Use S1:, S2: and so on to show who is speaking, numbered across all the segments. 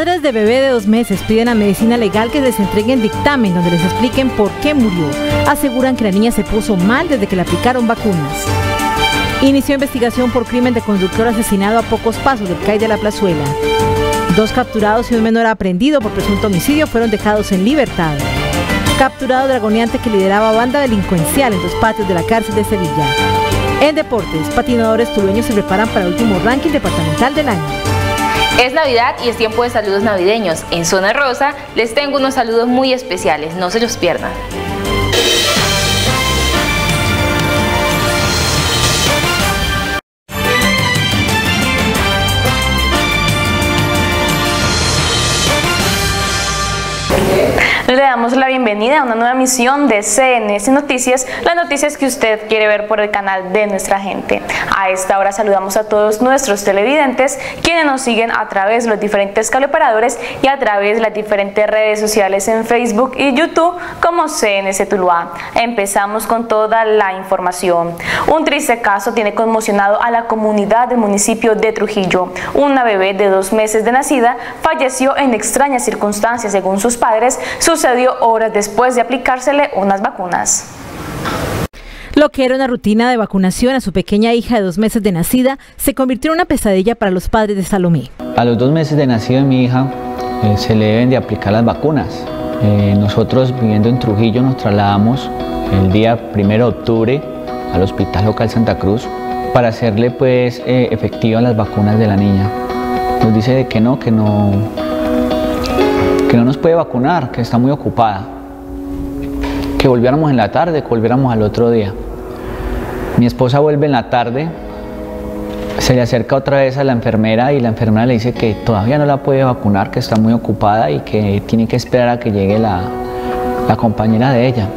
S1: Padres de bebé de dos meses piden a Medicina Legal que les entreguen dictamen donde les expliquen por qué murió. Aseguran que la niña se puso mal desde que le aplicaron vacunas. Inició investigación por crimen de conductor asesinado a pocos pasos del CAI de la Plazuela. Dos capturados y un menor aprendido por presunto homicidio fueron dejados en libertad. Capturado dragoneante que lideraba banda delincuencial en dos patios de la cárcel de Sevilla. En deportes, patinadores tubeños se preparan para el último ranking departamental del año.
S2: Es Navidad y es tiempo de saludos navideños. En Zona Rosa les tengo unos saludos muy especiales, no se los pierdan. Damos la bienvenida a una nueva emisión de CNS Noticias, las noticias que usted quiere ver por el canal de nuestra gente. A esta hora saludamos a todos nuestros televidentes, quienes nos siguen a través de los diferentes operadores y a través de las diferentes redes sociales en Facebook y YouTube como CNS Tuluá. Empezamos con toda la información. Un triste caso tiene conmocionado a la comunidad del municipio de Trujillo. Una bebé de dos meses de nacida falleció en extrañas circunstancias según sus padres. Sus horas después de aplicársele unas vacunas.
S1: Lo que era una rutina de vacunación a su pequeña hija de dos meses de nacida se convirtió en una pesadilla para los padres de Salomé.
S3: A los dos meses de nacido de mi hija eh, se le deben de aplicar las vacunas. Eh, nosotros viviendo en Trujillo nos trasladamos el día 1 de octubre al Hospital Local Santa Cruz para hacerle pues eh, efectivas las vacunas de la niña. Nos dice que no, que no, que no nos puede vacunar, que está muy ocupada, que volviéramos en la tarde, que volviéramos al otro día. Mi esposa vuelve en la tarde, se le acerca otra vez a la enfermera y la enfermera le dice que todavía no la puede vacunar, que está muy ocupada y que tiene que esperar a que llegue la, compañera de ella.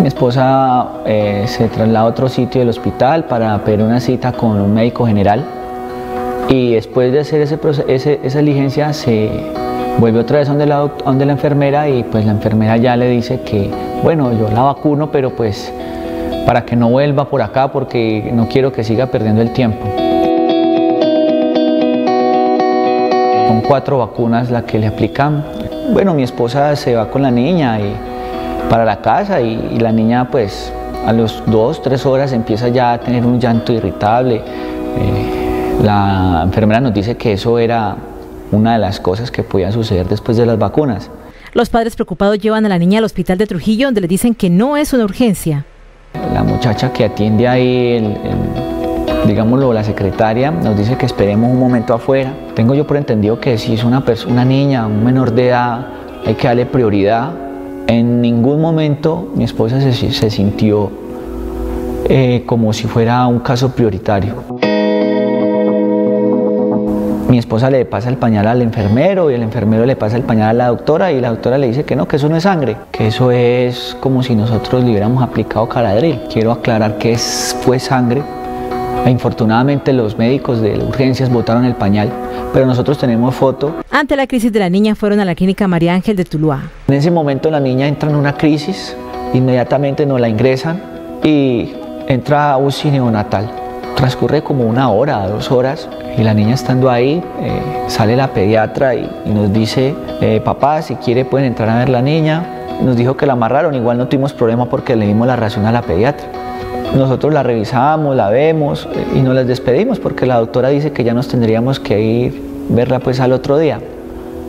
S3: Mi esposa eh, se traslada a otro sitio del hospital para pedir una cita con un médico general y después de hacer ese, esa diligencia se, Vuelve otra vez donde la, donde la enfermera y pues la enfermera ya le dice que, bueno, yo la vacuno, pero pues para que no vuelva por acá porque no quiero que siga perdiendo el tiempo. Son cuatro vacunas las que le aplican. Bueno, mi esposa se va con la niña y, para la casa y, la niña pues a los dos, tres horas empieza ya a tener un llanto irritable. Eh, la enfermera nos dice que eso era una de las cosas que podían suceder después de las vacunas.
S1: Los padres preocupados llevan a la niña al hospital de Trujillo donde le dicen que no es una urgencia.
S3: La muchacha que atiende ahí, digámoslo, la secretaria, nos dice que esperemos un momento afuera. Tengo yo por entendido que si es una, una niña, un menor de edad, hay que darle prioridad. En ningún momento mi esposa se, sintió eh, como si fuera un caso prioritario. Mi esposa le pasa el pañal al enfermero y el enfermero le pasa el pañal a la doctora y la doctora le dice que no, que eso no es sangre, que eso es como si nosotros le hubiéramos aplicado caladril. Quiero aclarar que es, fue sangre. Infortunadamente los médicos de urgencias botaron el pañal, pero nosotros tenemos foto.
S1: Ante la crisis de la niña fueron a la clínica María Ángel de Tuluá.
S3: En ese momento la niña entra en una crisis, inmediatamente nos la ingresan y entra a UCI neonatal. Transcurre como una hora, dos horas y la niña estando ahí, eh, sale la pediatra y, nos dice, eh, papá, si quiere pueden entrar a ver la niña. Nos dijo que la amarraron, igual no tuvimos problema porque le dimos la ración a la pediatra. Nosotros la revisamos, la vemos eh, y nos las despedimos porque la doctora dice que ya nos tendríamos que ir verla pues al otro día,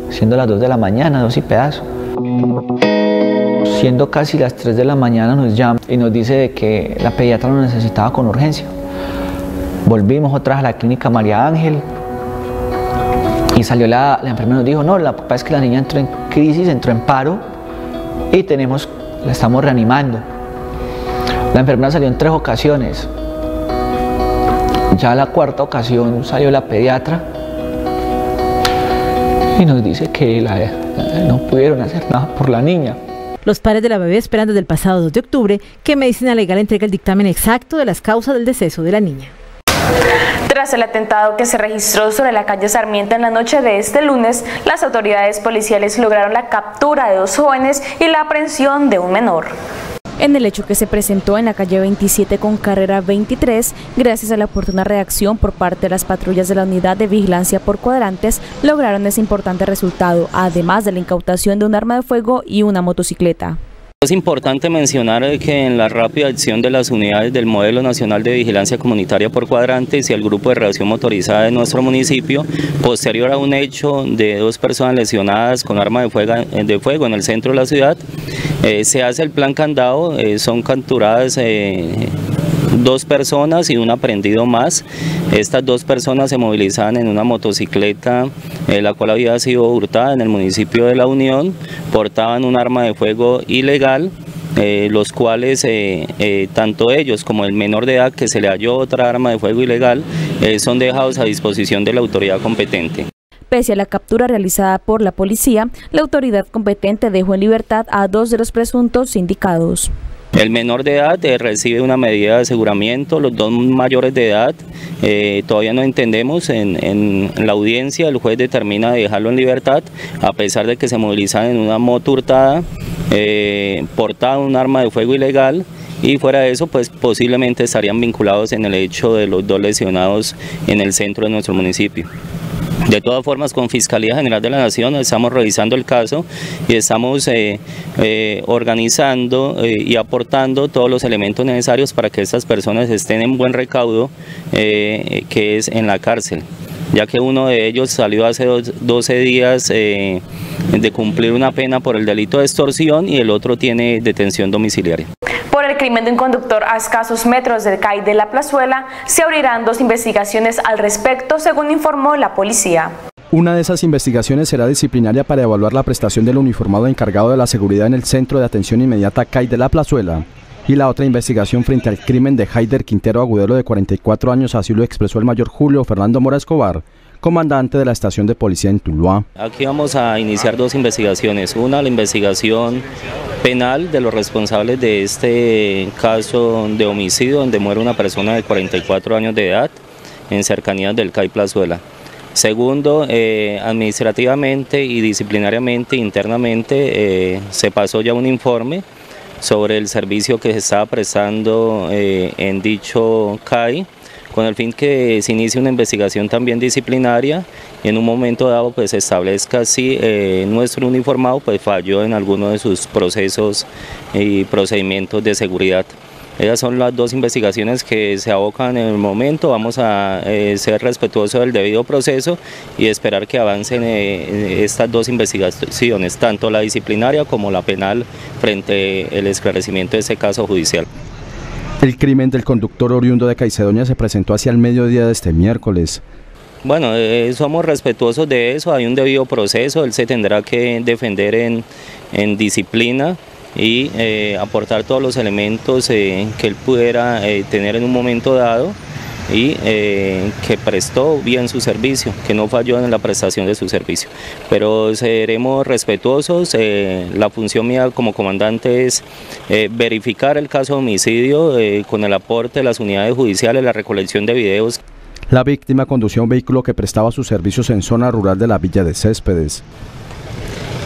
S3: siendo las 2 de la mañana, dos y pedazo. Siendo casi las 3 de la mañana nos llama y nos dice que la pediatra nos necesitaba con urgencia. Volvimos otra vez a la clínica María Ángel y salió la, la enfermera nos dijo, no, la papá es que la niña entró en crisis, entró en paro y tenemos, la estamos reanimando. La enfermera salió en tres ocasiones. Ya la cuarta ocasión salió la pediatra y nos dice que no pudieron hacer nada por la niña.
S1: Los padres de la bebé esperan desde el pasado 2 de octubre que Medicina Legal entregue el dictamen exacto de las causas del deceso de la niña.
S2: Tras el atentado que se registró sobre la calle Sarmiento en la noche de este lunes, las autoridades policiales lograron la captura de dos jóvenes y la aprehensión de un menor.
S4: en el hecho que se presentó en la calle 27 con carrera 23, gracias a la oportuna reacción por parte de las patrullas de la unidad de vigilancia por cuadrantes, lograron ese importante resultado, además de la incautación de un arma de fuego y una motocicleta.
S5: Es importante mencionar que en la rápida acción de las unidades del Modelo Nacional de Vigilancia Comunitaria por Cuadrantes y el Grupo de Reacción Motorizada de nuestro municipio, posterior a un hecho de dos personas lesionadas con arma de fuego, de fuego en el centro de la ciudad, eh, se hace el plan candado, eh, son capturadas eh, dos personas y un aprendido más. Estas dos personas se movilizaban en una motocicleta, eh, la cual había sido hurtada en el municipio de La Unión, portaban un arma de fuego ilegal. Eh, los cuales eh, tanto ellos como el menor de edad que se le halló otra arma de fuego ilegal son dejados a disposición de la autoridad competente.
S4: Pese a la captura realizada por la policía, la autoridad competente dejó en libertad a dos de los presuntos indicados.
S5: El menor de edad eh, recibe una medida de aseguramiento, los dos mayores de edad eh, todavía no entendemos, en, la audiencia el juez determina dejarlo en libertad a pesar de que se movilizan en una moto hurtada, eh, portada un arma de fuego ilegal y fuera de eso pues posiblemente estarían vinculados en el hecho de los dos lesionados en el centro de nuestro municipio. De todas formas, con Fiscalía General de la Nación estamos revisando el caso y estamos eh, eh, organizando eh, y aportando todos los elementos necesarios para que estas personas estén en buen recaudo, que es en la cárcel ya que uno de ellos salió hace 12 días de cumplir una pena por el delito de extorsión y el otro tiene detención domiciliaria
S2: el crimen de un conductor a escasos metros del CAI de la Plazuela, se abrirán dos investigaciones al respecto, según informó la policía.
S6: Una de esas investigaciones será disciplinaria para evaluar la prestación del uniformado encargado de la seguridad en el Centro de Atención Inmediata CAI de la Plazuela. Y la otra investigación frente al crimen de Haider Quintero Agudelo de 44 años, así lo expresó el mayor Julio Fernando Mora Escobar, comandante de la estación de policía en Tuluá.
S5: Aquí vamos a iniciar dos investigaciones. Una, la investigación penal de los responsables de este caso de homicidio donde muere una persona de 44 años de edad en cercanías del CAI Plazuela. Segundo, eh, administrativamente y disciplinariamente, internamente, eh, se pasó ya un informe sobre el servicio que se estaba prestando eh, en dicho CAI con el fin que se inicie una investigación también disciplinaria y en un momento dado pues se establezca si eh, nuestro uniformado pues falló en alguno de sus procesos y procedimientos de seguridad. Esas son las dos investigaciones que se abocan en el momento. Vamos a eh, ser respetuosos del debido proceso y esperar que avancen eh, estas dos investigaciones, tanto la disciplinaria como la penal, frente al esclarecimiento de ese caso judicial.
S6: El crimen del conductor oriundo de Caicedoña se presentó hacia el mediodía de este miércoles.
S5: Bueno, eh, somos respetuosos de eso, hay un debido proceso, él se tendrá que defender en, disciplina y eh, aportar todos los elementos eh, que él pudiera tener en un momento dado y eh, que prestó bien su servicio, que no falló en la prestación de su servicio. Pero seremos respetuosos, eh, la función mía como comandante es eh, verificar el caso de homicidio con el aporte de las unidades judiciales, la recolección de videos.
S6: La víctima conducía un vehículo que prestaba sus servicios en zona rural de la villa de Céspedes.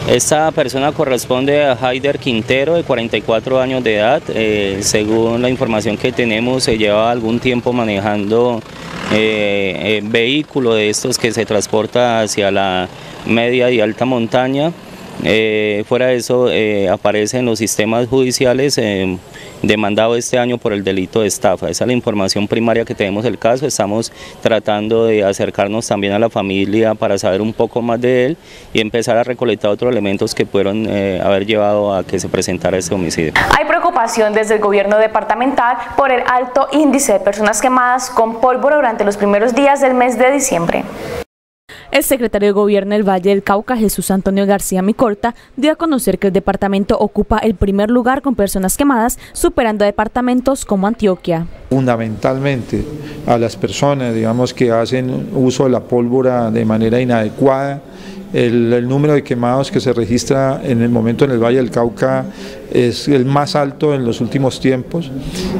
S5: Esta persona corresponde a Haider Quintero, de 44 años de edad. Eh, según la información que tenemos, se lleva algún tiempo manejando eh, eh, vehículo de estos que se transporta hacia la media y alta montaña. fuera de eso, aparece en los sistemas judiciales demandado este año por el delito de estafa. Esa es la información primaria que tenemos del caso. Estamos tratando de acercarnos también a la familia para saber un poco más de él y empezar a recolectar otros elementos que pudieron eh, haber llevado a que se presentara este homicidio.
S2: Hay preocupación desde el gobierno departamental por el alto índice de personas quemadas con pólvora durante los primeros días del mes de diciembre.
S4: El secretario de Gobierno del Valle del Cauca, Jesús Antonio García Micorta, dio a conocer que el departamento ocupa el primer lugar con personas quemadas, superando a departamentos como Antioquia.
S7: Fundamentalmente a las personas, digamos, que hacen uso de la pólvora de manera inadecuada, el, número de quemados que se registra en el momento en el Valle del Cauca es el más alto en los últimos tiempos.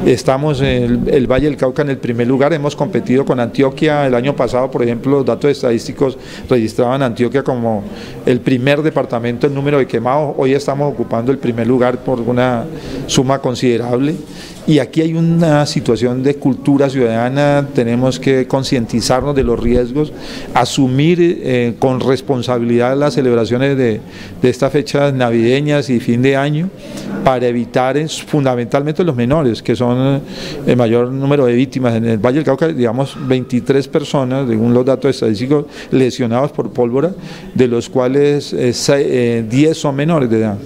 S7: Estamos en el, Valle del Cauca en el primer lugar, hemos competido con Antioquia. El año pasado, por ejemplo, los datos estadísticos registraban Antioquia como el primer departamento en número de quemados, hoy estamos ocupando el primer lugar por una suma considerable y aquí hay una situación de cultura ciudadana, tenemos que concientizarnos de los riesgos, asumir eh, con responsabilidad las celebraciones de, estas fechas navideñas y fin de año para evitar fundamentalmente los menores, que son el mayor número de víctimas. En el Valle del Cauca, digamos, 23 personas, según los datos estadísticos, lesionados por pólvora, de los cuales 10 eh, eh, son menores de edad.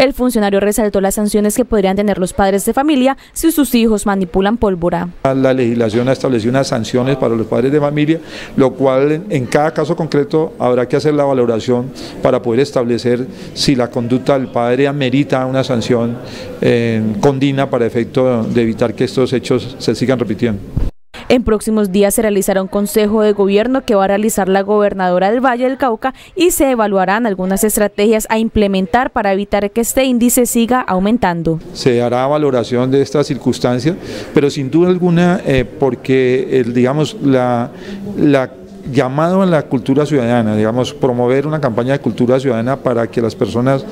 S4: El funcionario resaltó las sanciones que podrían tener los padres de familia si sus hijos manipulan pólvora.
S7: La legislación ha establecido unas sanciones para los padres de familia, lo cual en cada caso concreto habrá que hacer la valoración para poder establecer si la conducta del padre amerita una sanción eh, condina para efecto de evitar que estos hechos se sigan repitiendo.
S4: En próximos días se realizará un consejo de gobierno que va a realizar la gobernadora del Valle del Cauca y se evaluarán algunas estrategias a implementar para evitar que este índice siga aumentando.
S7: Se hará valoración de estas circunstancias, pero sin duda alguna, eh, porque digamos la, la llamado a la cultura ciudadana, digamos, promover una campaña de cultura ciudadana para que las personas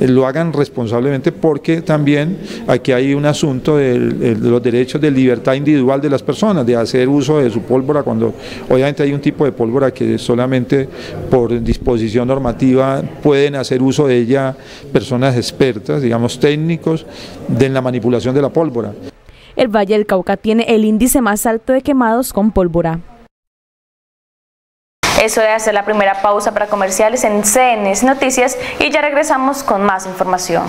S7: eh, lo hagan responsablemente, porque también aquí hay un asunto de, los derechos de libertad individual de las personas, de hacer uso de su pólvora, cuando obviamente hay un tipo de pólvora que solamente por disposición normativa pueden hacer uso de ella personas expertas, digamos, técnicos de la manipulación de la pólvora.
S4: El Valle del Cauca tiene el índice más alto de quemados con pólvora.
S2: Eso de hacer la primera pausa para comerciales en CNS Noticias y ya regresamos con más información.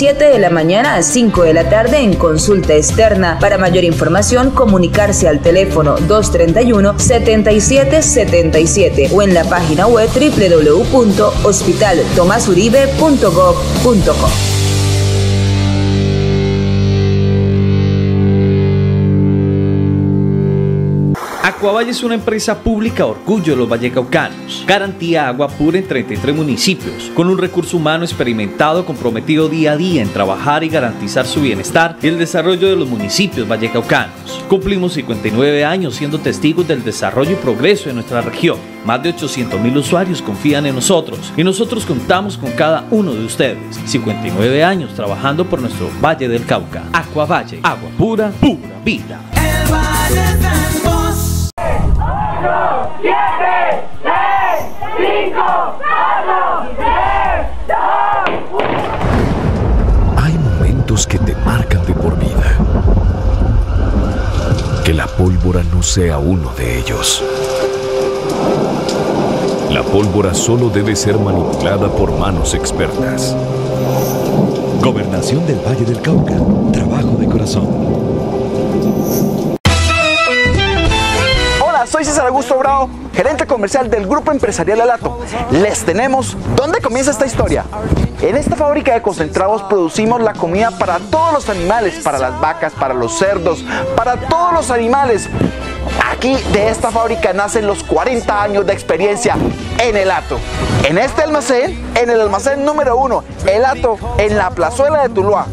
S8: 7 de la mañana a 5 de la tarde en consulta externa. Para mayor información, comunicarse al teléfono 231-7777 o en la página web www.hospitaltomasuribe.gov.co.
S9: Acuavalle es una empresa pública orgullo de los vallecaucanos. Garantía agua pura en 33 municipios, con un recurso humano experimentado comprometido día a día en trabajar y garantizar su bienestar y el desarrollo de los municipios vallecaucanos. Cumplimos 59 años siendo testigos del desarrollo y progreso de nuestra región. Más de 800 mil usuarios confían en nosotros y nosotros contamos con cada uno de ustedes. 59 años trabajando por nuestro Valle del Cauca. Valle, agua pura, pura vida.
S10: Hay momentos que te marcan de por vida. Que la no sea uno de ellos. La pólvora solo debe ser manipulada por manos expertas.
S11: Gobernación del Valle del Cauca. Trabajo de corazón.
S12: soy César Augusto Bravo, gerente comercial del Grupo Empresarial Alato. Les tenemos dónde comienza esta historia. En esta fábrica de concentrados producimos la comida para todos los animales, para las vacas, para los cerdos, para todos los animales. Aquí de esta fábrica nacen los 40 años de experiencia en el Ato. En este almacén, en el almacén número 1, el Ato, en la plazuela de Tuluá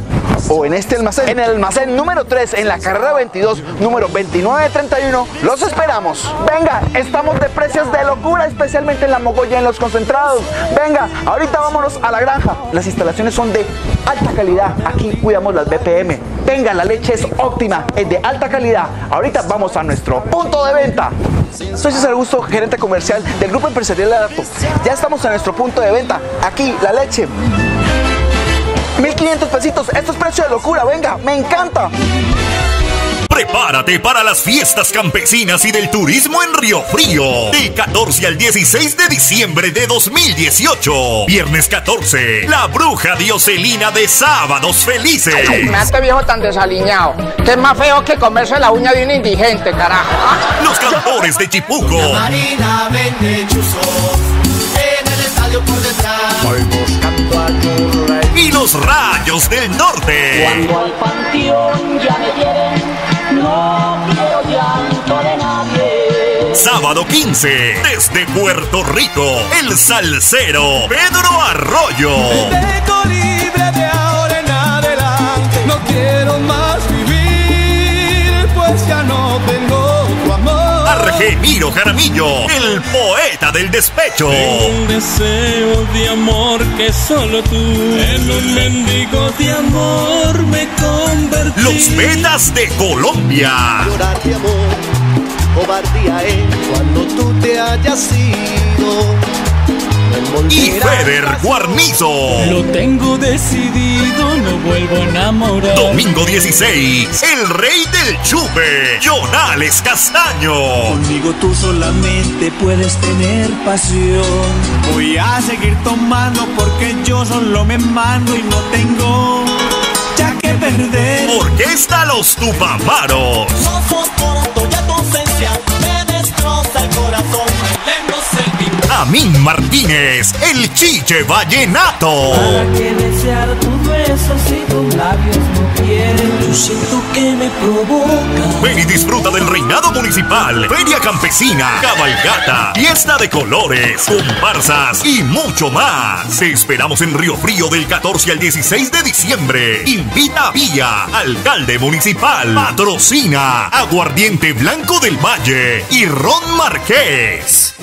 S12: o en este almacén, en el almacén número 3, en la carrera 22, número 2931, los esperamos. Venga, estamos de precios de locura, especialmente en la mogolla en los concentrados. Venga, ahorita vámonos a la granja. Las instalaciones son de alta calidad. Aquí cuidamos las BPM. Venga, la leche es óptima, es de alta calidad. Ahorita vamos a nuestro punto de venta. Soy César Augusto, gerente comercial del Grupo Empresarial Dato. Ya estamos en nuestro punto de venta. Aquí, la leche. 1500 pesitos. Esto es precio de locura. Venga, me encanta.
S13: Prepárate para las fiestas campesinas y del turismo en Río Frío. Del 14 al 16 de diciembre de 2018. Viernes 14. La bruja dioselina de Sábados Felices.
S14: Me este viejo tan desaliñado. Que es más feo que comerse la uña de un indigente, carajo.
S13: Los cantores de Chipuco.
S15: Marina vende chuzos en el estadio por detrás.
S13: Y los rayos del norte.
S15: Cuando al panteón ya me quieren, no quiero llanto de nadie.
S13: Sábado 15, desde Puerto Rico, el salsero Pedro Arroyo.
S15: Dejo libre de ahora en adelante. No quiero más vivir, pues ya
S13: Argemiro Jaramillo, el poeta del despecho.
S15: Un deseo de amor que solo tú en un mendigo de amor me convertí.
S13: Los Betas de Colombia.
S15: Llorar de amor, cobardía es cuando tú te hayas ido.
S13: Y Feder Guarnizo.
S15: Lo tengo decidido, no vuelvo a enamorar.
S13: Domingo 16, el rey del chupe, Jonales Castaño.
S15: Conmigo tú solamente puedes tener pasión. Voy a seguir tomando porque yo solo me mando y no tengo ya que perder.
S13: Orquesta Los Tupamaros.
S15: No soporto ya tu ausencia, me destroza el corazón.
S13: Amín Martínez, el Chiche Vallenato.
S15: ¿Para qué desear tus besos si tus labios no quieren? Yo siento que me provoca.
S13: Ven y disfruta del reinado municipal, feria campesina, cabalgata, fiesta de colores, comparsas y mucho más. Te esperamos en Río Frío del 14 al 16 de diciembre. Invita a Vía, alcalde municipal, patrocina Aguardiente Blanco del Valle y Ron Marqués.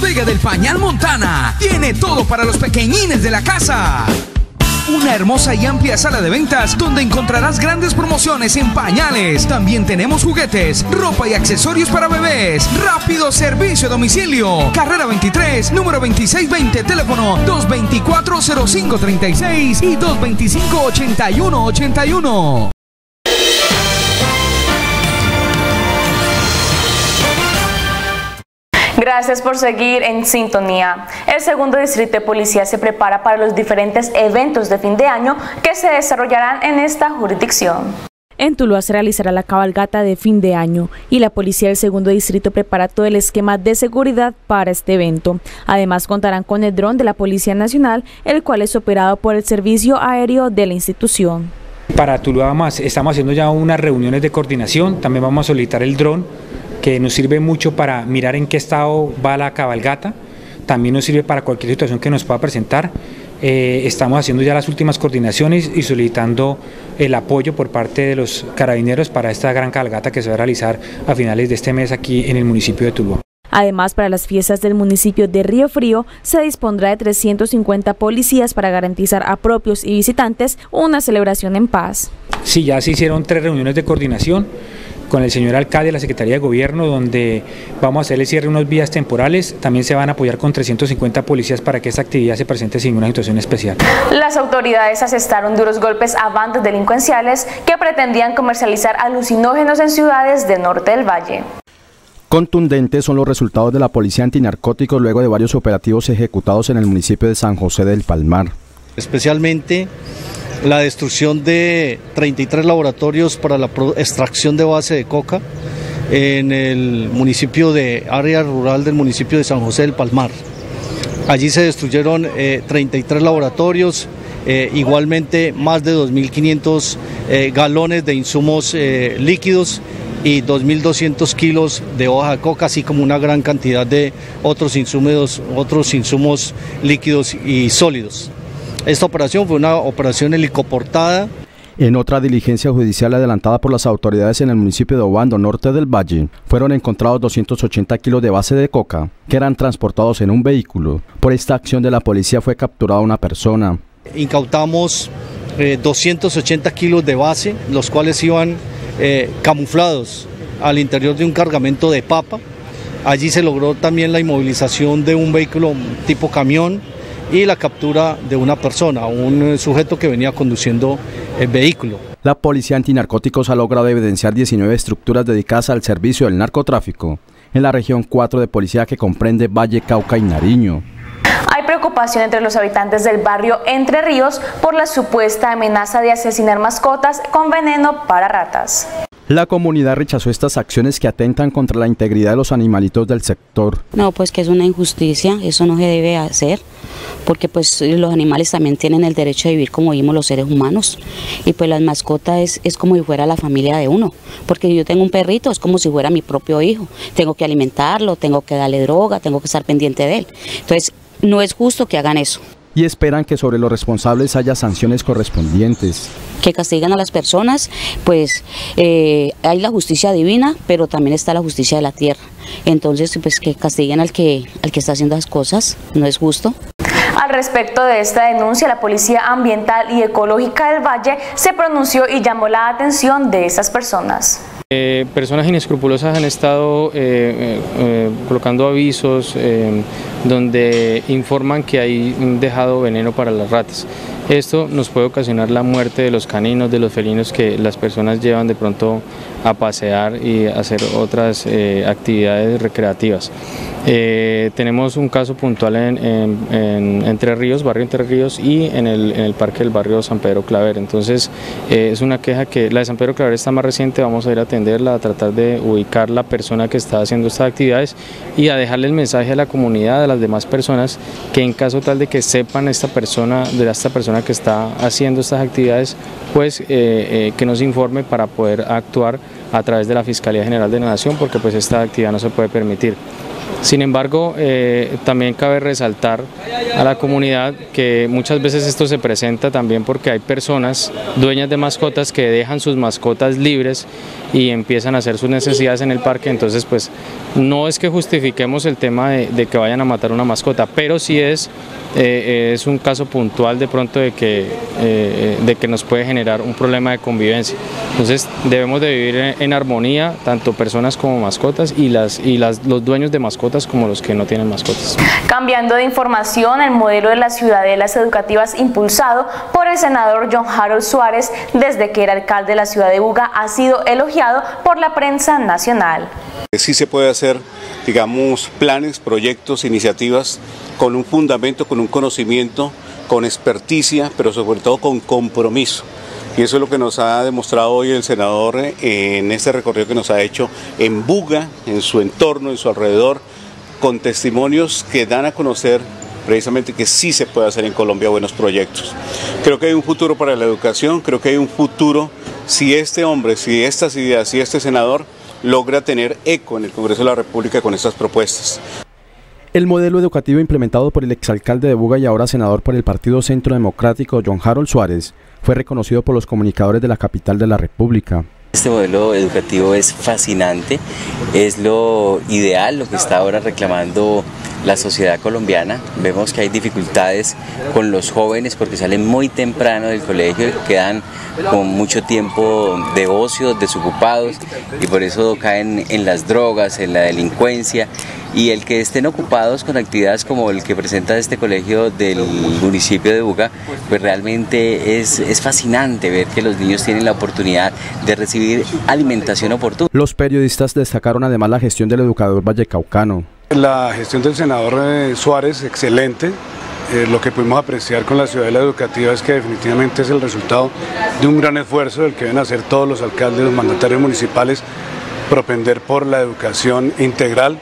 S16: Bodega del Pañal Montana tiene todo para los pequeñines de la casa. Una hermosa y amplia sala de ventas donde encontrarás grandes promociones en pañales. También tenemos juguetes, ropa y accesorios para bebés. Rápido servicio a domicilio. Carrera 23, número 2620, teléfono 224-0536 y 225-8181.
S2: Gracias por seguir en sintonía. El segundo distrito de policía se prepara para los diferentes eventos de fin de año que se desarrollarán en esta jurisdicción.
S4: En Tuluá se realizará la cabalgata de fin de año y la policía del segundo distrito prepara todo el esquema de seguridad para este evento. Además contarán con el dron de la Policía Nacional, el cual es operado por el Servicio Aéreo de la institución.
S17: Para Tuluá vamos- estamos haciendo ya unas reuniones de coordinación, también vamos a solicitar el dron que nos sirve mucho para mirar en qué estado va la cabalgata, también nos sirve para cualquier situación que nos pueda presentar. Eh, estamos haciendo ya las últimas coordinaciones y solicitando el apoyo por parte de los carabineros para esta gran cabalgata que se va a realizar a finales de este mes aquí en el municipio de Tuluá.
S4: Además, para las fiestas del municipio de Río Frío se dispondrá de 350 policías para garantizar a propios y visitantes una celebración en paz.
S17: Sí, ya se hicieron tres reuniones de coordinación con el señor alcalde de la Secretaría de Gobierno, donde vamos a hacerle cierre unos vías temporales. También se van a apoyar con 350 policías para que esta actividad se presente sin ninguna situación especial.
S2: Las autoridades asestaron duros golpes a bandas delincuenciales que pretendían comercializar alucinógenos en ciudades del norte del valle.
S6: Contundentes son los resultados de la policía antinarcóticos luego de varios operativos ejecutados en el municipio de San José del Palmar.
S1: especialmente la destrucción de 33 laboratorios para la extracción de base de coca en el municipio de área rural del municipio de San José del Palmar. Allí se destruyeron eh, 33 laboratorios, eh, igualmente más de 2.500 eh, galones de insumos eh, líquidos y 2.200 kilos de hoja de coca, así como una gran cantidad de otros insumos, otros insumos líquidos y sólidos. Esta operación fue una operación helicoportada
S6: En otra diligencia judicial adelantada por las autoridades en el municipio de Obando, norte del Valle, fueron encontrados 280 kilos de base de coca que eran transportados en un vehículo. Por esta acción de la policía fue capturada una persona.
S1: incautamos eh, 280 kilos de base, los cuales iban eh, camuflados al interior de un cargamento de papa. Allí se logró también la inmovilización de un vehículo tipo camión y la captura de una persona, un eh, sujeto que venía conduciendo el vehículo.
S6: La policía antinarcóticos ha logrado evidenciar 19 estructuras dedicadas al servicio del narcotráfico en la región 4 de policía que comprende Valle, Cauca y Nariño.
S2: Hay preocupación entre los habitantes del barrio Entre Ríos por la supuesta amenaza de asesinar mascotas con veneno para ratas.
S6: La comunidad rechazó estas acciones que atentan contra la integridad de los animalitos del sector.
S18: No, pues que es una injusticia, eso no se debe hacer, porque pues los animales también tienen el derecho de vivir como vivimos los seres humanos. Y pues las mascotas es, como si fuera la familia de uno, porque yo tengo un perrito, es como si fuera mi propio hijo. Tengo que alimentarlo, tengo que darle droga, tengo que estar pendiente de él. Entonces, no es justo que hagan eso
S6: y esperan que sobre los responsables haya sanciones correspondientes.
S18: Que castiguen a las personas, pues eh, hay la justicia divina, pero también está la justicia de la tierra. Entonces, pues que castiguen al que, al que está haciendo las cosas, no es justo.
S2: Al respecto de esta denuncia, la Policía Ambiental y Ecológica del Valle se pronunció y llamó la atención de esas personas.
S19: Eh, personas inescrupulosas han estado eh, eh, colocando avisos donde informan que hay dejado veneno para las ratas. Esto nos puede ocasionar la muerte de los caninos, de los felinos que las personas llevan de pronto a pasear y hacer otras actividades recreativas. tenemos un caso puntual en, Entre Ríos, barrio Entre Ríos y en el, parque del barrio San Pedro Claver. Entonces es una queja que la de San Pedro Claver está más reciente, vamos a ir a atender a tratar de ubicar la persona que está haciendo estas actividades y a dejarle el mensaje a la comunidad, las demás personas, que en caso tal de que sepan esta persona, de esta persona que está haciendo estas actividades, pues eh, eh, que nos informe para poder actuar a través de la Fiscalía General de la Nación, porque pues esta actividad no se puede permitir. Sin embargo, eh, también cabe resaltar a la comunidad que muchas veces esto se presenta también porque hay personas dueñas de mascotas que dejan sus mascotas libres y empiezan a hacer sus necesidades en el parque, entonces pues no es que justifiquemos el tema de, que vayan a matar una mascota, pero sí es, eh, es un caso puntual de pronto de que, eh, de que nos puede generar un problema de convivencia. Entonces debemos de vivir en, armonía, tanto personas como mascotas y, las, y las, los dueños de mascotas como los que no tienen mascotas.
S2: Cambiando de información, el modelo de las ciudadelas educativas impulsado por el senador John Harold Suárez desde que era alcalde de la ciudad de Buga ha sido elogiado por la prensa nacional.
S20: Sí se puede hacer, digamos, planes, proyectos, iniciativas con un fundamento, con un conocimiento, con experticia, pero sobre todo con compromiso. Y eso es lo que nos ha demostrado hoy el senador en este recorrido que nos ha hecho en Buga, en su entorno, en su alrededor, con testimonios que dan a conocer precisamente que sí se puede hacer en Colombia buenos proyectos. Creo que hay un futuro para la educación, creo que hay un futuro si este hombre, si estas ideas, si este senador logra tener eco en el Congreso de la República con estas propuestas.
S6: El modelo educativo implementado por el exalcalde de Buga y ahora senador por el Partido Centro Democrático, John Harold Suárez, fue reconocido por los comunicadores de la capital de la República.
S21: Este modelo educativo es fascinante, es lo ideal, lo que está ahora reclamando la sociedad colombiana. Vemos que hay dificultades con los jóvenes porque salen muy temprano del colegio quedan con mucho tiempo de ocio, desocupados y por eso caen en las drogas, en la delincuencia y el que estén ocupados con actividades como el que presenta este colegio del municipio de Buga, pues realmente es, es fascinante ver que los niños tienen la oportunidad de recibir alimentación oportuna.
S6: Los periodistas destacaron además la gestión del educador vallecaucano.
S22: La gestión del senador eh, Suárez, excelente. Eh, lo que pudimos apreciar con la ciudadela educativa es que definitivamente es el resultado de un gran esfuerzo del que deben hacer todos los alcaldes, los mandatarios municipales, propender por la educación integral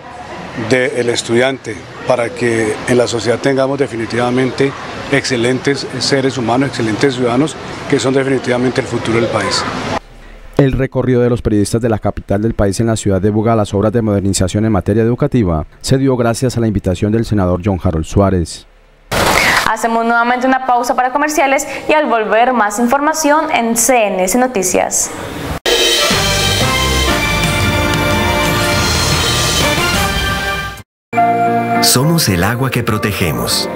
S22: del estudiante para que en la sociedad tengamos definitivamente excelentes seres humanos, excelentes ciudadanos que son definitivamente el futuro del país.
S6: El recorrido de los periodistas de la capital del país en la ciudad de Buga a las obras de modernización en materia educativa se dio gracias a la invitación del senador John Harold Suárez.
S2: Hacemos nuevamente una pausa para comerciales y al volver más información en CNS Noticias.
S23: Somos el agua que protegemos,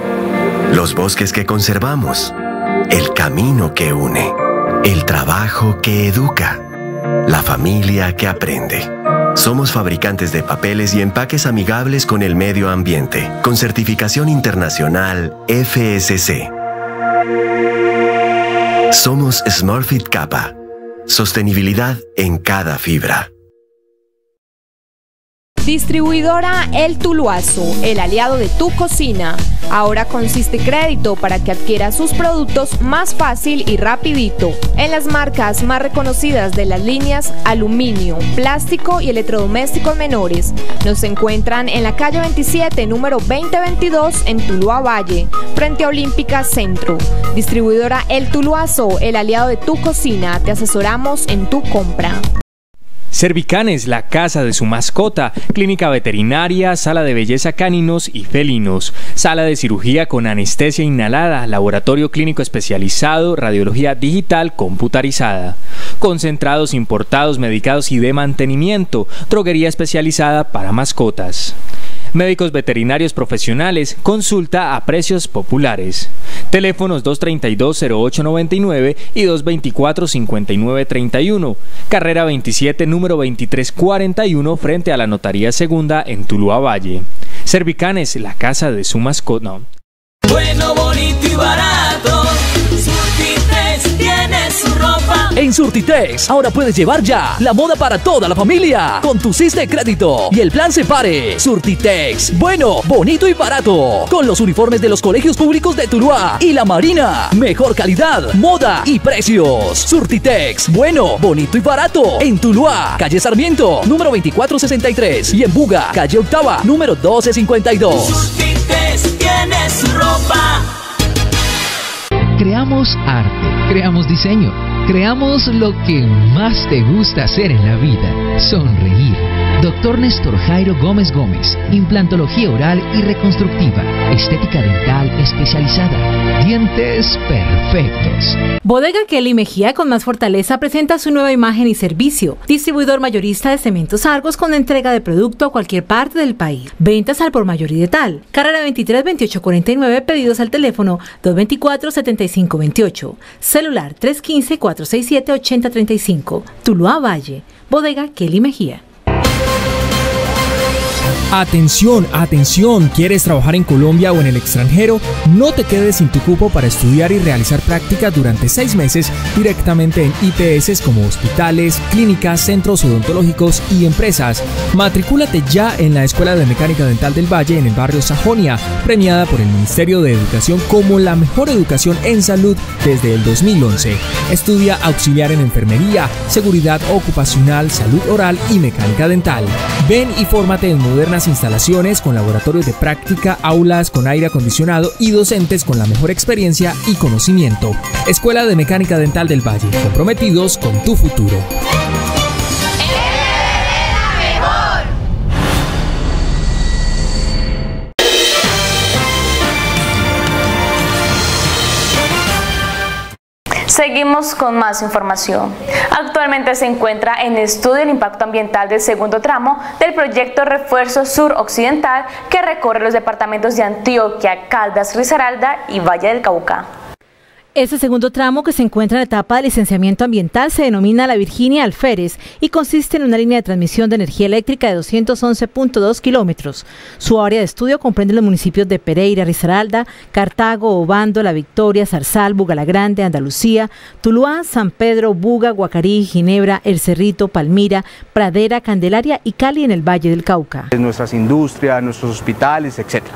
S23: los bosques que conservamos, el camino que une, el trabajo que educa, la familia que aprende. Somos fabricantes de papeles y empaques amigables con el medio ambiente, con certificación internacional FSC. Somos SmartFit Kappa Sostenibilidad en cada fibra.
S24: Distribuidora El Tuluazo, el aliado de tu cocina. Ahora consiste crédito para que adquiera sus productos más fácil y rapidito. En las marcas más reconocidas de las líneas aluminio, plástico y electrodomésticos menores. Nos encuentran en la calle 27, número 2022 en Tuluá Valle, frente a Olímpica Centro. Distribuidora El Tuluazo, el aliado de tu cocina. Te asesoramos en tu compra.
S25: Cervicanes, la casa de su mascota, clínica veterinaria, sala de belleza caninos y felinos, sala de cirugía con anestesia inhalada, laboratorio clínico especializado, radiología digital computarizada, concentrados importados, medicados y de mantenimiento, droguería especializada para mascotas. Médicos veterinarios profesionales, consulta a precios populares. Teléfonos 232-0899 y 224-5931. Carrera 27, número 2341, frente a la Notaría Segunda en Tuluá Valle. Cervicanes, la casa de su mascota.
S15: Bueno, bonito y barato. Tiene su ropa.
S26: En Surtitex, ahora puedes llevar ya la moda para toda la familia con tu CIS de crédito y el plan Separe. Surtitex, bueno, bonito y barato. Con los uniformes de los colegios públicos de Tuluá y la Marina. Mejor calidad, moda y precios. Surtitex, bueno, bonito y barato. En Tuluá, calle Sarmiento, número 2463. Y en Buga, calle Octava, número 1252.
S15: Surtitex tiene su ropa.
S27: Creamos arte, creamos diseño, creamos lo que más te gusta hacer en la vida, sonreír. Doctor Néstor Jairo Gómez Gómez, implantología oral y reconstructiva, estética dental especializada, dientes perfectos.
S1: Bodega Kelly Mejía con más fortaleza presenta su nueva imagen y servicio. Distribuidor mayorista de cementos Argos con entrega de producto a cualquier parte del país. Ventas al por mayor y de tal. Carrera 23 28 49 pedidos al teléfono 224 75 28. Celular 315 467 8035. Tuluá Valle. Bodega Kelly Mejía. Thank you.
S25: Atención, atención, ¿quieres trabajar en Colombia o en el extranjero? No te quedes sin tu cupo para estudiar y realizar prácticas durante seis meses directamente en IPS como hospitales, clínicas, centros odontológicos y empresas. Matricúlate ya en la Escuela de Mecánica Dental del Valle en el barrio Sajonia, premiada por el Ministerio de Educación como la mejor educación en salud desde el 2011. Estudia auxiliar en enfermería, seguridad ocupacional, salud oral y mecánica dental. Ven y fórmate en modernas instalaciones con laboratorios de práctica, aulas con aire acondicionado y docentes con la mejor experiencia y conocimiento. Escuela de Mecánica Dental del Valle, comprometidos con tu futuro.
S2: Seguimos con más información. Actualmente se encuentra en estudio el impacto ambiental del segundo tramo del proyecto Refuerzo Sur Occidental que recorre los departamentos de Antioquia, Caldas, Risaralda y Valle del Cauca.
S1: Este segundo tramo, que se encuentra en la etapa de licenciamiento ambiental, se denomina la Virginia Alférez y consiste en una línea de transmisión de energía eléctrica de 211.2 kilómetros. Su área de estudio comprende los municipios de Pereira, Risaralda, Cartago, Obando, La Victoria, Zarzal, Bugalagrande, Andalucía, Tuluá, San Pedro, Buga, Guacarí, Ginebra, El Cerrito, Palmira, Pradera, Candelaria y Cali en el Valle del Cauca.
S28: Nuestras industrias, nuestros hospitales, etcétera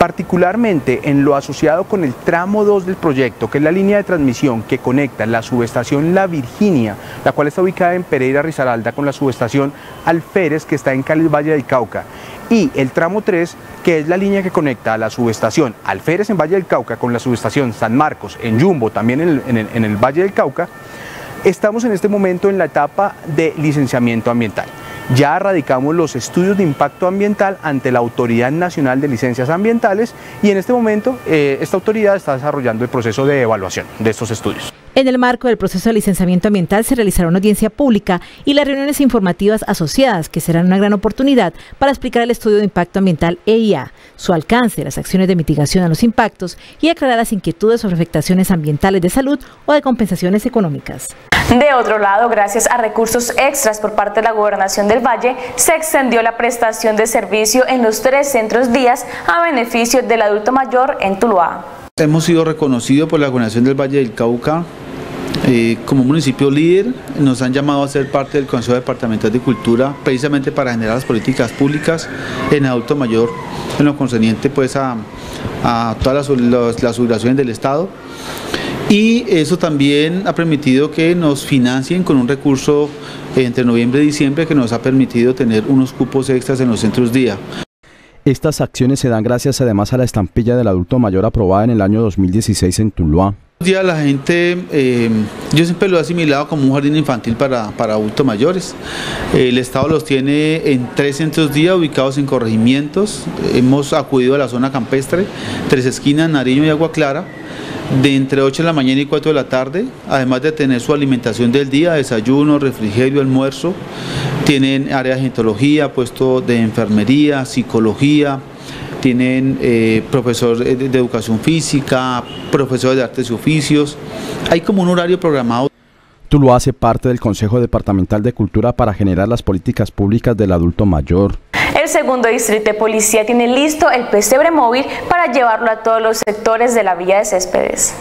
S28: particularmente en lo asociado con el tramo 2 del proyecto, que es la línea de transmisión que conecta la subestación La Virginia, la cual está ubicada en Pereira Risaralda, con la subestación Alférez, que está en Cali Valle del Cauca, y el tramo 3, que es la línea que conecta a la subestación Alférez en Valle del Cauca con la subestación San Marcos en Yumbo, también en el, Valle del Cauca, estamos en este momento en la etapa de licenciamiento ambiental. Ya radicamos los estudios de impacto ambiental ante la Autoridad Nacional de Licencias Ambientales y en este momento eh, esta autoridad está desarrollando el proceso de evaluación de estos estudios.
S1: En el marco del proceso de licenciamiento ambiental se realizará una audiencia pública y las reuniones informativas asociadas, que serán una gran oportunidad para explicar el estudio de impacto ambiental EIA, su alcance, las acciones de mitigación a los impactos y aclarar las inquietudes sobre afectaciones ambientales de salud o de compensaciones económicas.
S2: De otro lado, gracias a recursos extras por parte de la Gobernación del Valle, se extendió la prestación de servicio en los tres centros días a beneficio del adulto mayor en Tuluá.
S29: Hemos sido reconocidos por la Gobernación del Valle del Cauca
S16: Eh, como municipio líder nos han llamado a ser parte del Consejo Departamental de Cultura precisamente para generar las políticas públicas en adulto mayor en lo concerniente pues a, todas las, las, las del Estado y eso también ha permitido que nos financien con un recurso entre noviembre y diciembre que nos ha permitido tener unos cupos extras en los centros día.
S6: Estas acciones se dan gracias además a la estampilla del adulto mayor aprobada en el año 2016 en Tuluá.
S16: Día la gente, eh, yo siempre lo he asimilado como un jardín infantil para, para adultos mayores. El Estado los tiene en tres centros día ubicados en corregimientos. Hemos acudido a la zona campestre, Tres Esquinas, Nariño y Agua Clara, de entre 8 de la mañana y 4 de la tarde, además de tener su alimentación del día, desayuno, refrigerio, almuerzo. Tienen área de gentología, puesto de enfermería, psicología, tienen eh, profesor de, educación física, profesores de artes y oficios. Hay como un horario programado.
S6: Tú hace parte del Consejo Departamental de Cultura para generar las políticas públicas del adulto mayor.
S2: El segundo distrito de policía tiene listo el pesebre móvil para llevarlo a todos los sectores de la Villa de Céspedes.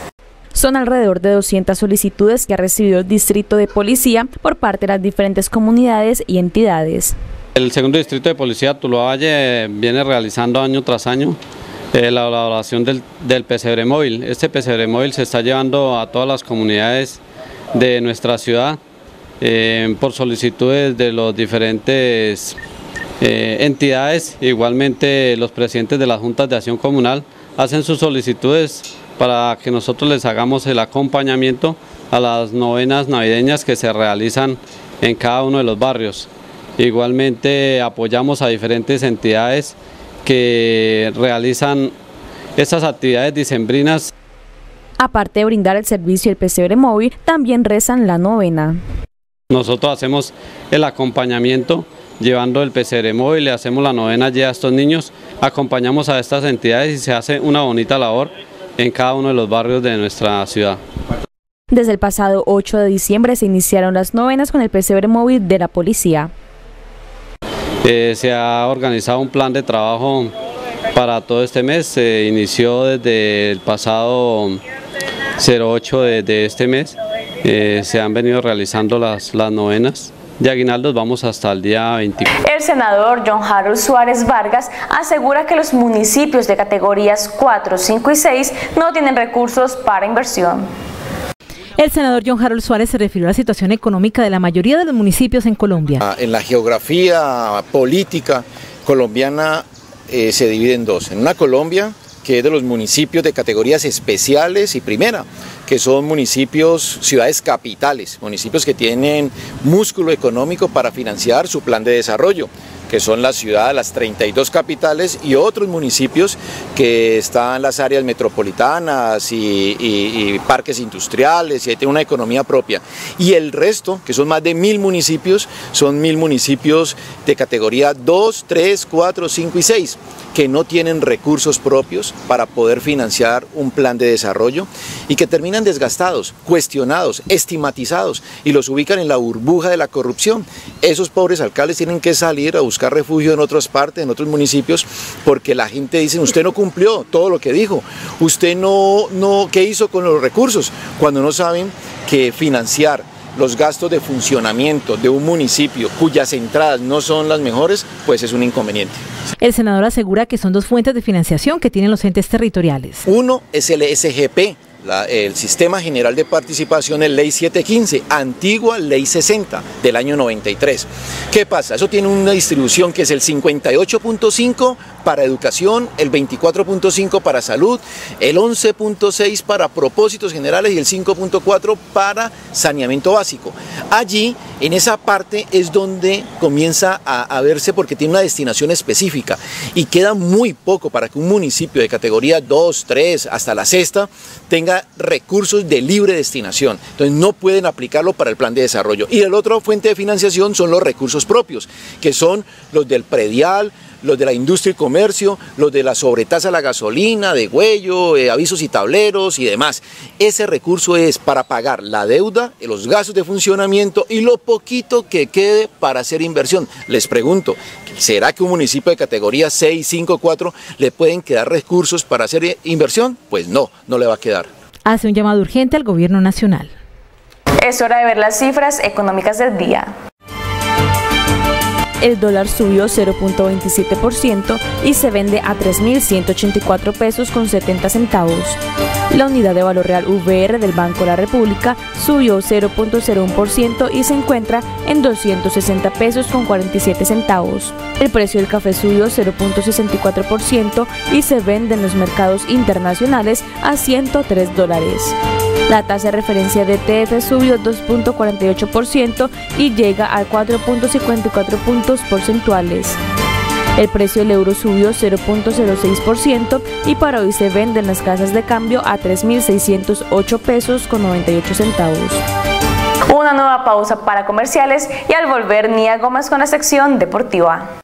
S4: Son alrededor de 200 solicitudes que ha recibido el distrito de policía por parte de las diferentes comunidades y entidades.
S30: El segundo distrito de policía Tuluá Valle viene realizando año tras año eh, la elaboración del, del, pesebre móvil. Este pesebre móvil se está llevando a todas las comunidades de nuestra ciudad eh, por solicitudes de los diferentes eh, entidades, igualmente los presidentes de las juntas de acción comunal hacen sus solicitudes para que nosotros les hagamos el acompañamiento a las novenas navideñas que se realizan en cada uno de los barrios. Igualmente apoyamos a diferentes entidades que realizan estas actividades dicembrinas.
S4: Aparte de brindar el servicio del pesebre móvil, también rezan la novena.
S30: Nosotros hacemos el acompañamiento llevando el pesebre móvil, le hacemos la novena allí a estos niños, acompañamos a estas entidades y se hace una bonita labor en cada uno de los barrios de nuestra ciudad.
S4: Desde el pasado 8 de diciembre se iniciaron las novenas con el pesebre móvil de la policía.
S30: Eh, se ha organizado un plan de trabajo para todo este mes, se inició desde el pasado 08 de, este mes, eh, se han venido realizando las, las novenas de aguinaldos vamos hasta el día 24.
S2: El senador John Harold Suárez Vargas asegura que los municipios de categorías 4, 5 y 6 no tienen recursos para inversión.
S1: El senador John Harold Suárez se refirió a la situación económica de la mayoría de los municipios en Colombia.
S31: Ah, en la geografía política colombiana eh, se divide en dos. En una Colombia que es de los municipios de categorías especiales y primera, que son municipios, ciudades capitales, municipios que tienen músculo económico para financiar su plan de desarrollo que son la ciudad, las 32 capitales y otros municipios que están las áreas metropolitanas y, parques industriales y ahí tiene una economía propia. Y el resto, que son más de mil municipios, son mil municipios de categoría 2, 3, 4, 5 y 6 que no tienen recursos propios para poder financiar un plan de desarrollo y que terminan desgastados, cuestionados, estigmatizados y los ubican en la burbuja de la corrupción. Esos pobres alcaldes tienen que salir a buscar buscar refugio en otras partes, en otros municipios, porque la gente dice, usted no cumplió todo lo que dijo, usted no, no, ¿qué hizo con los recursos? Cuando no saben que financiar los gastos de funcionamiento de un municipio cuyas entradas no son las mejores, pues es un inconveniente.
S1: El senador asegura que son dos fuentes de financiación que tienen los entes territoriales.
S31: Uno es el SGP, el Sistema General de Participación es Ley 715, antigua Ley 60 del año 93. ¿Qué pasa? Eso tiene una distribución que es el 58.5 para educación, el 24.5 para salud, el 11.6 para propósitos generales y el 5.4 para saneamiento básico. Allí, en esa parte es donde comienza a, verse porque tiene una destinación específica y queda muy poco para que un municipio de categoría 2, 3, hasta la sexta tenga recursos de libre destinación. Entonces no pueden aplicarlo para el plan de desarrollo. Y la otra fuente de financiación son los recursos propios, que son los del predial, los de la industria y comercio, los de la sobretasa a la gasolina, de huello, eh, avisos y tableros y demás. Ese recurso es para pagar la deuda, los gastos de funcionamiento y lo poquito que quede para hacer inversión. Les pregunto, ¿será que un municipio de categoría 6, 5, 4 le pueden quedar recursos para hacer inversión? Pues no, no le va a quedar.
S1: Hace un llamado urgente al gobierno nacional.
S2: Es hora de ver las cifras económicas del día
S4: el dólar subió 0.27% y se vende a 3.184 pesos con 70 centavos. La unidad de valor real VR del Banco de la República subió 0.01% y se encuentra en 260 pesos con 47 centavos. El precio del café subió 0.64% y se vende en los mercados internacionales a 103 dólares. La tasa de referencia de TF subió 2.48% y llega a 4.54 porcentuales. El precio del euro subió 0.06% y para hoy se vende en las casas de cambio a 3.608 pesos con 98 centavos.
S2: Una nueva pausa para comerciales y al volver Nia Gómez con la sección deportiva.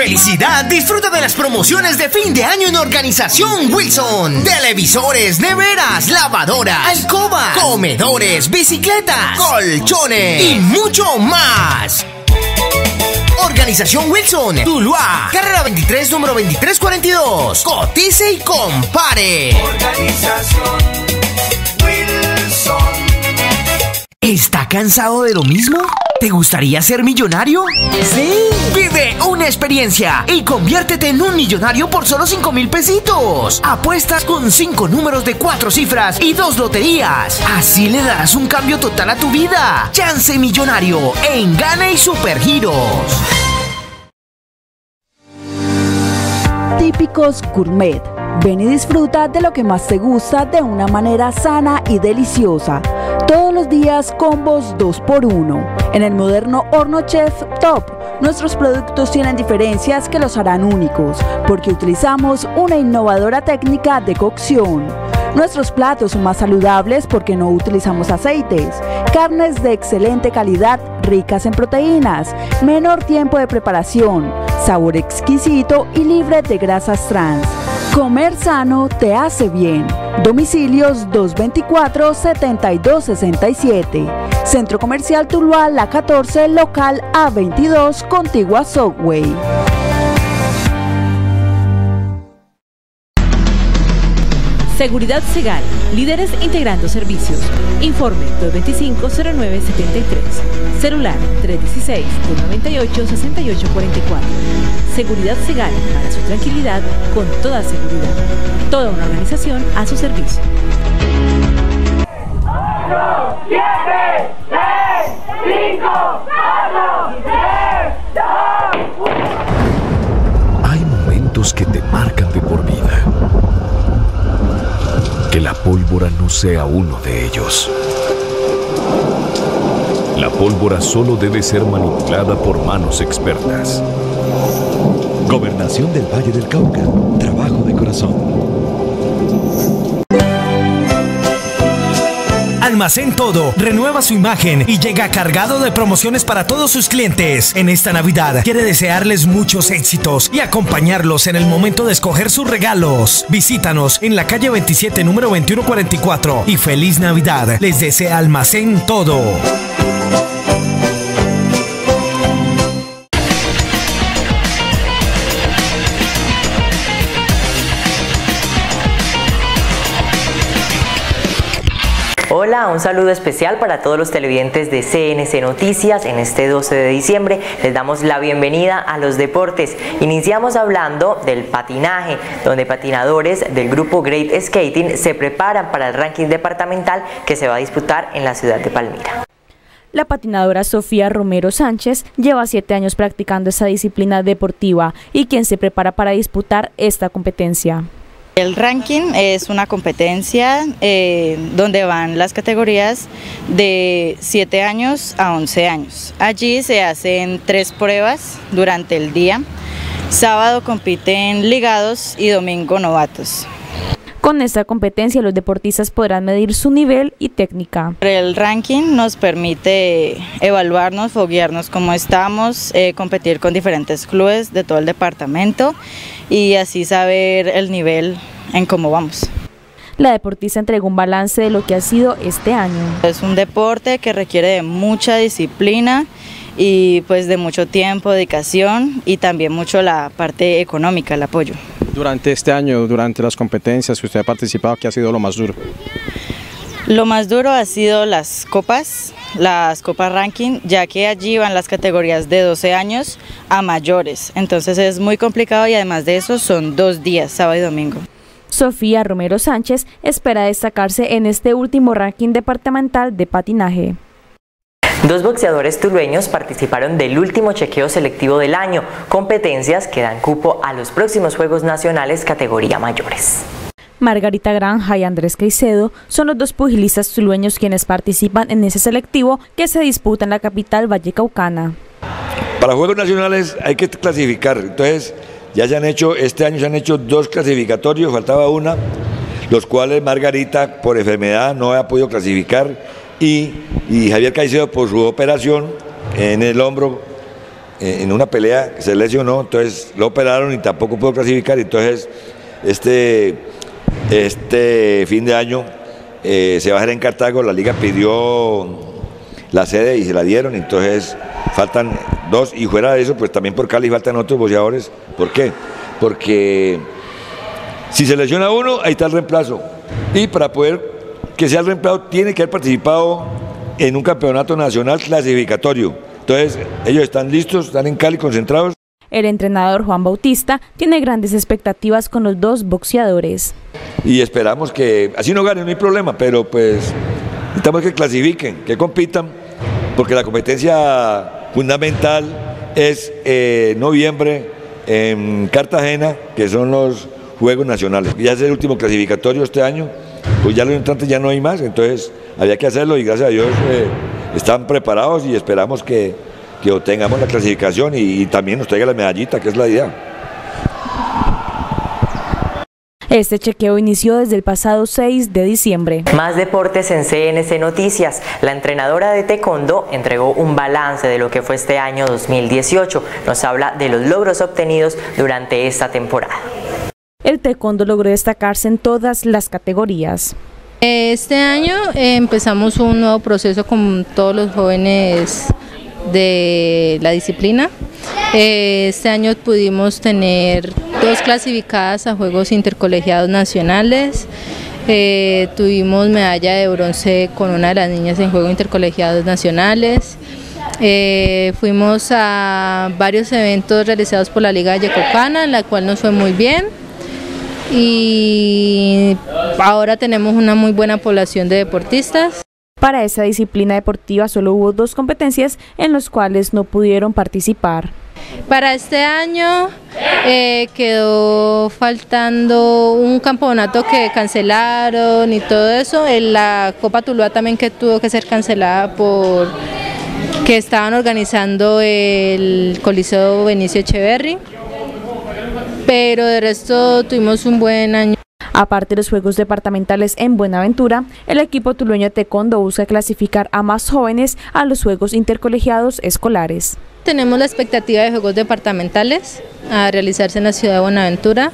S32: Felicidad, disfruta de las promociones de fin de año en Organización Wilson. Televisores, neveras, lavadora, alcoba, comedores, bicicletas, colchones y mucho más. Organización Wilson, Tuluá, carrera 23, número 2342. Cotice y compare. Organización Wilson. ¿Está cansado de lo mismo? ¿Te gustaría ser millonario? Sí. Vive una experiencia y conviértete en un millonario por solo 5 mil pesitos. Apuestas con 5 números de 4 cifras y 2 loterías. Así le darás un cambio total a tu vida. Chance millonario en Gana y Supergiros.
S33: Típicos Gourmet. Ven y disfruta de lo que más te gusta de una manera sana y deliciosa. Todos los días combos 2x1. En el moderno horno chef Top, nuestros productos tienen diferencias que los harán únicos, porque utilizamos una innovadora técnica de cocción. Nuestros platos son más saludables porque no utilizamos aceites, carnes de excelente calidad ricas en proteínas, menor tiempo de preparación, sabor exquisito y libre de grasas trans. Comer sano te hace bien. Domicilios 224-7267. Centro Comercial Tuluá, La 14, local A22, contigua Subway.
S1: Seguridad Segal, líderes integrando servicios. Informe 225-0973. Celular 316-298-6844. Seguridad Segal, para su tranquilidad, con toda seguridad. Toda una organización a su servicio.
S34: 8, 7, 6, 5, 4, 3. Sea uno de ellos. La pólvora solo debe ser manipulada por manos expertas.
S35: Gobernación del Valle del Cauca. Trabajo de corazón.
S32: Almacén Todo renueva su imagen y llega cargado de promociones para todos sus clientes. En esta Navidad quiere desearles muchos éxitos y acompañarlos en el momento de escoger sus regalos. Visítanos en la calle 27, número 2144 y feliz Navidad. Les desea Almacén Todo.
S36: Hola, un saludo especial para todos los televidentes de CNC Noticias. En este 12 de diciembre les damos la bienvenida a los deportes. Iniciamos hablando del patinaje, donde patinadores del grupo Great Skating se preparan para el ranking departamental que se va a disputar en la ciudad de Palmira.
S4: La patinadora Sofía Romero Sánchez lleva siete años practicando esa disciplina deportiva y quien se prepara para disputar esta competencia.
S37: El ranking es una competencia eh, donde van las categorías de 7 años a 11 años. Allí se hacen tres pruebas durante el día. Sábado compiten ligados y domingo novatos.
S4: Con esta competencia los deportistas podrán medir su nivel y técnica.
S37: El ranking nos permite evaluarnos, foguearnos cómo estamos, eh, competir con diferentes clubes de todo el departamento y así saber el nivel en cómo vamos.
S4: La deportista entregó un balance de lo que ha sido este año.
S37: Es un deporte que requiere de mucha disciplina y pues de mucho tiempo, dedicación y también mucho la parte económica, el apoyo.
S6: Durante este año, durante las competencias que usted ha participado, ¿qué ha sido lo más duro?
S37: Lo más duro ha sido las copas, las copas ranking, ya que allí van las categorías de 12 años a mayores. Entonces es muy complicado y además de eso son dos días, sábado y domingo.
S4: Sofía Romero Sánchez espera destacarse en este último ranking departamental de patinaje.
S36: Dos boxeadores tulueños participaron del último chequeo selectivo del año, competencias que dan cupo a los próximos Juegos Nacionales categoría mayores.
S4: Margarita Granja y Andrés Caicedo son los dos pugilistas tulueños quienes participan en ese selectivo que se disputa en la capital vallecaucana.
S16: Para Juegos Nacionales hay que clasificar, entonces ya se han hecho, este año se han hecho dos clasificatorios, faltaba una, los cuales Margarita por enfermedad no ha podido clasificar y, Javier Caicedo por su operación en el hombro, eh, en una pelea se lesionó, entonces lo operaron y tampoco pudo clasificar, entonces este, este fin de año eh, se va a hacer en Cartago, la liga pidió la sede y se la dieron, entonces faltan dos y fuera de eso, pues también por Cali faltan otros boxeadores, ¿por qué? Porque si se lesiona uno, ahí está el reemplazo, y para poder que sea el reemplazo tiene que haber participado en un campeonato nacional clasificatorio. Entonces, ellos están listos, están en Cali concentrados.
S4: El entrenador Juan Bautista tiene grandes expectativas con los dos boxeadores.
S16: Y esperamos que, así no ganen, no hay problema, pero pues necesitamos que clasifiquen, que compitan, porque la competencia fundamental es eh, noviembre en Cartagena, que son los Juegos Nacionales. Ya es el último clasificatorio este año pues ya los entrantes ya no hay más, entonces había que hacerlo y gracias a Dios eh, están preparados y esperamos que, que obtengamos la clasificación y, y, también nos traiga la medallita, que es la idea.
S4: Este chequeo inició desde el pasado 6 de diciembre.
S36: Más deportes en CNC Noticias. La entrenadora de taekwondo entregó un balance de lo que fue este año 2018. Nos habla de los logros obtenidos durante esta temporada.
S4: El taekwondo logró destacarse en todas las categorías.
S38: Este año eh, empezamos un nuevo proceso con todos los jóvenes de la disciplina. Eh, este año pudimos tener dos clasificadas a Juegos Intercolegiados Nacionales. Eh, tuvimos medalla de bronce con una de las niñas en Juegos Intercolegiados Nacionales. fuimos a varios eventos realizados por la Liga de Yecocana, en la cual nos fue muy bien y ahora tenemos una muy buena población de deportistas.
S4: Para esa disciplina deportiva solo hubo dos competencias en las cuales no pudieron participar.
S38: Para este año eh, quedó faltando un campeonato que cancelaron y todo eso. En la Copa Tuluá también que tuvo que ser cancelada por que estaban organizando el Coliseo Benicio Echeverry pero de resto tuvimos un buen año.
S4: Aparte de los Juegos Departamentales en Buenaventura, el equipo tulueño de Taekwondo busca clasificar a más jóvenes a los Juegos Intercolegiados Escolares.
S38: Tenemos la expectativa de Juegos Departamentales a realizarse en la ciudad de Buenaventura.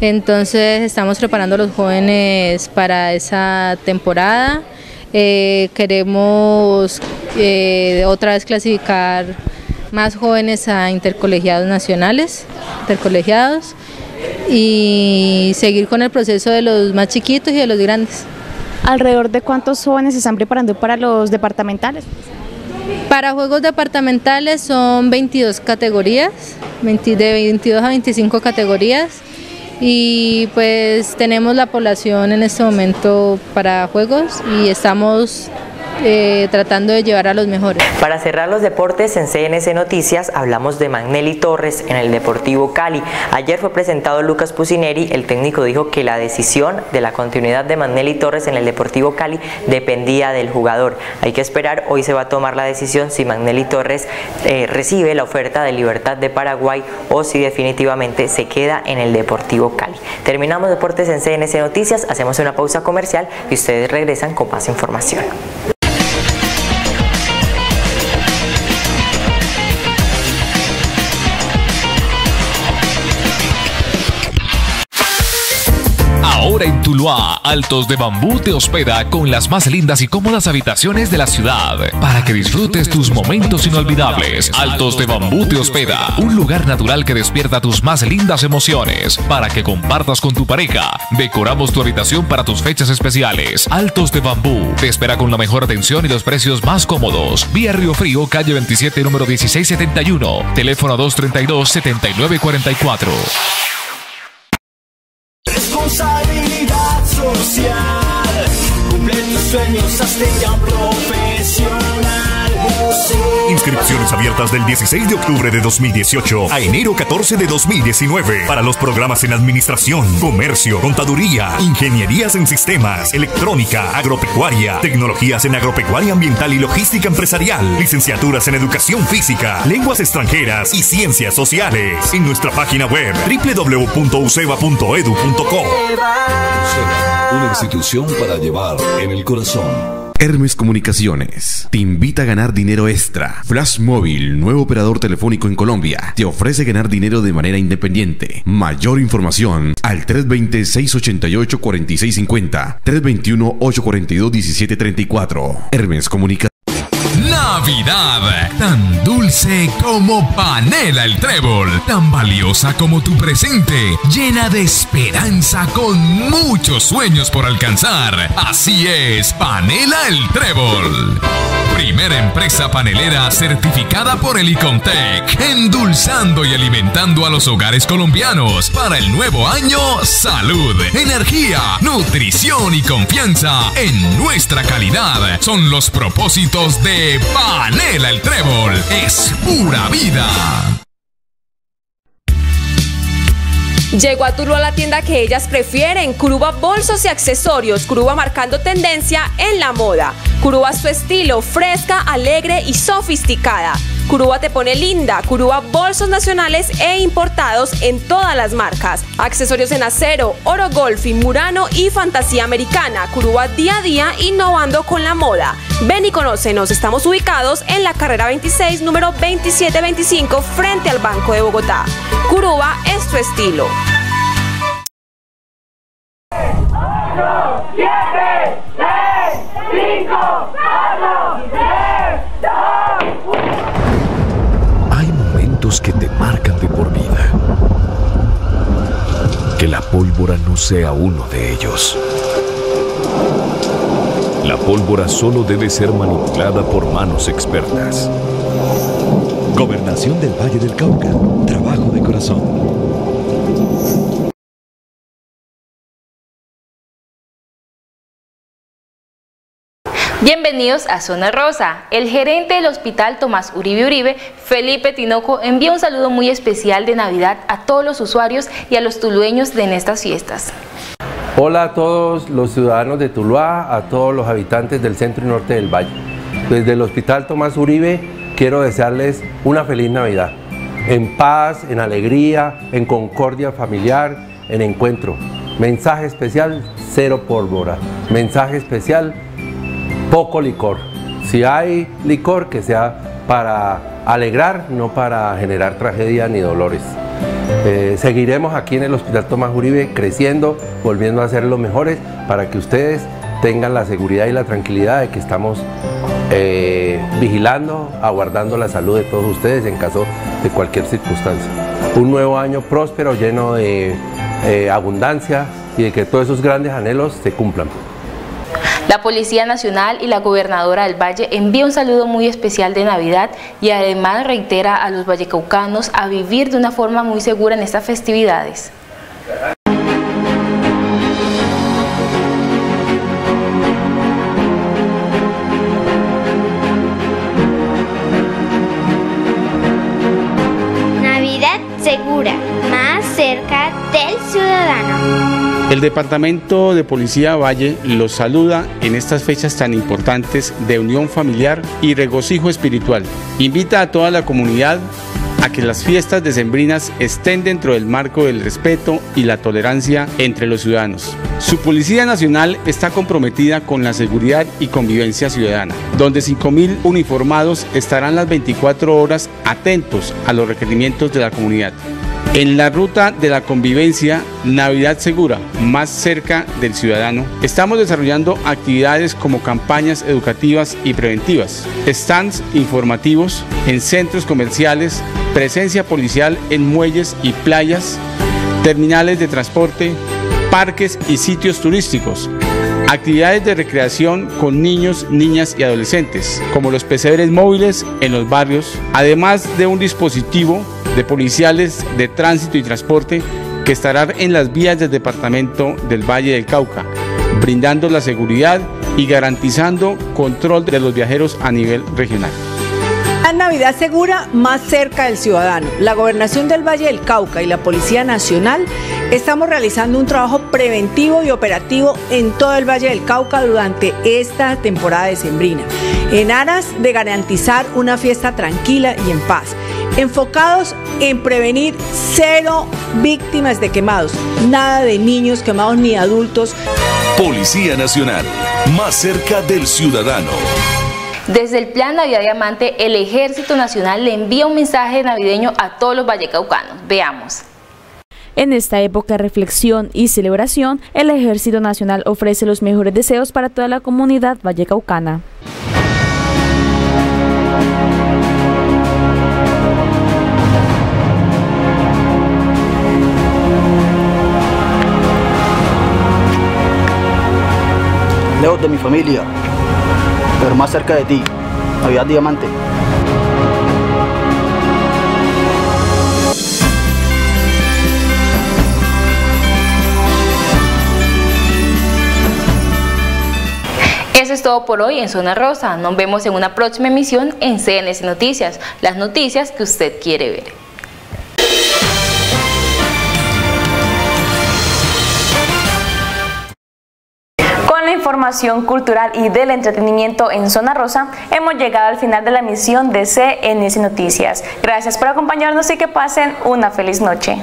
S38: Entonces estamos preparando a los jóvenes para esa temporada. Eh, queremos eh, otra vez clasificar más jóvenes a intercolegiados nacionales, intercolegiados, y seguir con el proceso de los más chiquitos y de los grandes.
S4: ¿Alrededor de cuántos jóvenes se están preparando para los departamentales?
S38: Para juegos departamentales son 22 categorías, de 22 a 25 categorías y pues tenemos la población en este momento para juegos y estamos eh, tratando de llevar a los mejores.
S36: Para cerrar los deportes en CNC Noticias hablamos de Magnelli Torres en el Deportivo Cali. Ayer fue presentado Lucas Pusineri, el técnico dijo que la decisión de la continuidad de Magnelli Torres en el Deportivo Cali dependía del jugador. Hay que esperar, hoy se va a tomar la decisión si Magnelli Torres eh, recibe la oferta de libertad de Paraguay o si definitivamente se queda en el Deportivo Cali. Terminamos deportes en CNC Noticias, hacemos una pausa comercial y ustedes regresan con más información.
S9: Tuluá, Altos de Bambú te hospeda con las más lindas y cómodas habitaciones de la ciudad para que disfrutes tus momentos inolvidables. Altos de Bambú te hospeda, un lugar natural que despierta tus más lindas emociones para que compartas con tu pareja. Decoramos tu habitación para tus fechas especiales. Altos de Bambú te espera con la mejor atención y los precios más cómodos. Vía Río Frío, calle 27, número 1671. Teléfono 232-7944.
S39: Responsabilidad tus sueños, hazte ya un
S13: Inscripciones abiertas del 16 de octubre de 2018 a enero 14 de 2019 para los programas en Administración, Comercio, Contaduría, Ingenierías en Sistemas, Electrónica, Agropecuaria, Tecnologías en Agropecuaria Ambiental y Logística Empresarial, Licenciaturas en Educación Física, Lenguas extranjeras y Ciencias Sociales. En nuestra página web www.useba.edu.co.
S40: Una institución para llevar en el corazón.
S16: Hermes Comunicaciones te invita a ganar dinero extra. Flash Móvil, nuevo operador telefónico en Colombia, te ofrece ganar dinero de manera independiente. Mayor información al 320-688-4650, 321-842-1734. Hermes Comunicaciones.
S9: Navidad, tan dulce como panela el trébol, tan valiosa como tu presente, llena de esperanza con muchos sueños por alcanzar. Así es, panela el trébol. Primera empresa panelera certificada por el Icontec, endulzando y alimentando a los hogares colombianos. Para el nuevo año, salud, energía, nutrición y confianza en nuestra calidad. Son los propósitos de Panela el Trébol. Es pura vida.
S36: Llegó a Tuluá la tienda que ellas prefieren, Curuba Bolsos y Accesorios, Curuba marcando tendencia en la moda. Curuba su estilo, fresca, alegre y sofisticada. Curuba te pone linda, Curuba bolsos nacionales e importados en todas las marcas. Accesorios en acero, oro golfi, murano y fantasía americana. Curuba día a día innovando con la moda. Ven y conócenos, estamos ubicados en la carrera 26, número 2725, frente al Banco de Bogotá. Curuba es tu estilo.
S41: Que te marcan de por vida. Que la pólvora no sea uno de ellos. La pólvora solo debe ser manipulada por manos expertas.
S40: Gobernación del Valle del Cauca. Trabajo de corazón.
S42: Bienvenidos a Zona Rosa. El gerente del Hospital Tomás Uribe Uribe, Felipe Tinoco, envía un saludo muy especial de Navidad a todos los usuarios y a los tulueños de estas fiestas.
S43: Hola a todos los ciudadanos de Tuluá, a todos los habitantes del centro y norte del valle. Desde el Hospital Tomás Uribe quiero desearles una feliz Navidad. En paz, en alegría, en concordia familiar, en encuentro. Mensaje especial, cero pólvora. Mensaje especial, poco licor. Si hay licor, que sea para alegrar, no para generar tragedia ni dolores. Eh, seguiremos aquí en el Hospital Tomás Uribe creciendo, volviendo a ser los mejores para que ustedes tengan la seguridad y la tranquilidad de que estamos eh, vigilando, aguardando la salud de todos ustedes en caso de cualquier circunstancia. Un nuevo año próspero, lleno de eh, abundancia y de que todos esos grandes anhelos se cumplan.
S42: La Policía Nacional y la Gobernadora del Valle envía un saludo muy especial de Navidad y además reitera a los vallecaucanos a vivir de una forma muy segura en estas festividades.
S44: El Departamento de Policía Valle los saluda en estas fechas tan importantes de unión familiar y regocijo espiritual. Invita a toda la comunidad a que las fiestas decembrinas estén dentro del marco del respeto y la tolerancia entre los ciudadanos. Su Policía Nacional está comprometida con la seguridad y convivencia ciudadana, donde 5.000 uniformados estarán las 24 horas atentos a los requerimientos de la comunidad. En la ruta de la convivencia, Navidad Segura, más cerca del ciudadano, estamos desarrollando actividades como campañas educativas y preventivas, stands informativos en centros comerciales, presencia policial en muelles y playas, terminales de transporte, parques y sitios turísticos, actividades de recreación con niños, niñas y adolescentes, como los pesebres móviles en los barrios, además de un dispositivo de policiales de tránsito y transporte que estará en las vías del departamento del Valle del Cauca, brindando la seguridad y garantizando control de los viajeros a nivel regional.
S45: La Navidad segura más cerca del ciudadano. La Gobernación del Valle del Cauca y la Policía Nacional estamos realizando un trabajo preventivo y operativo en todo el Valle del Cauca durante esta temporada de sembrina, en aras de garantizar una fiesta tranquila y en paz enfocados en prevenir cero víctimas de quemados, nada de niños quemados ni adultos.
S35: Policía Nacional, más cerca del ciudadano.
S42: Desde el Plan Navidad Diamante, el Ejército Nacional le envía un mensaje navideño a todos los vallecaucanos. Veamos.
S4: En esta época de reflexión y celebración, el Ejército Nacional ofrece los mejores deseos para toda la comunidad vallecaucana.
S46: De mi familia, pero más cerca de ti, Navidad Diamante.
S42: Eso es todo por hoy en Zona Rosa. Nos vemos en una próxima emisión en CNS Noticias, las noticias que usted quiere ver.
S4: Información cultural y del entretenimiento en Zona Rosa, hemos llegado al final de la emisión de CNS Noticias. Gracias por acompañarnos y que pasen una feliz noche.